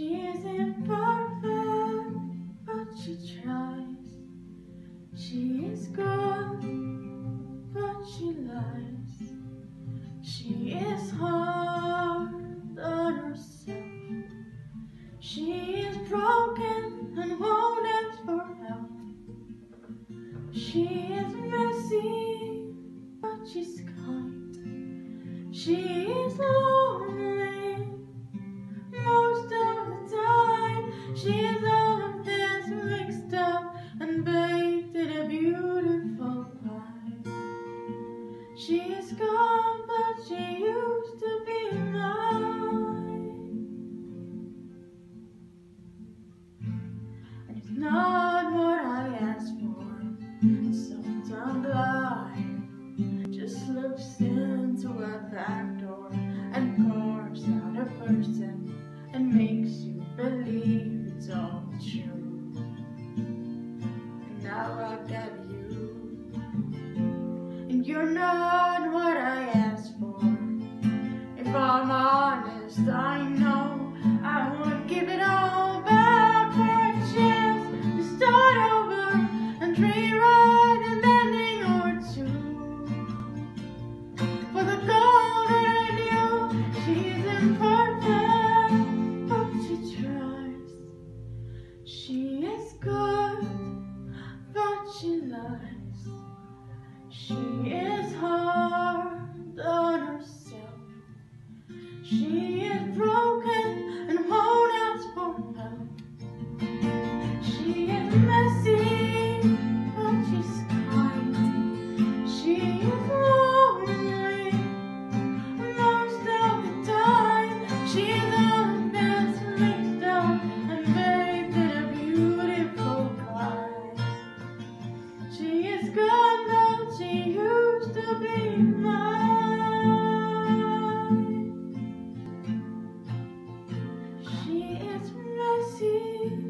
She isn't perfect, but she tries. She is good, but she lies. She is hard on herself. She is broken and won't ask for help. She is messy, but she's kind. She is not what I asked for. Some dumb lie just slips into a back door and carves out a person and makes you believe it's all true. And now I got you, and you're not what I asked for. If I'm honest, I She is hard on herself. She She used to be my She is gone,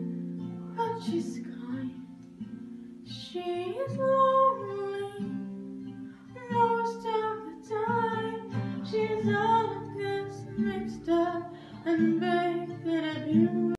but she's kind. She used to be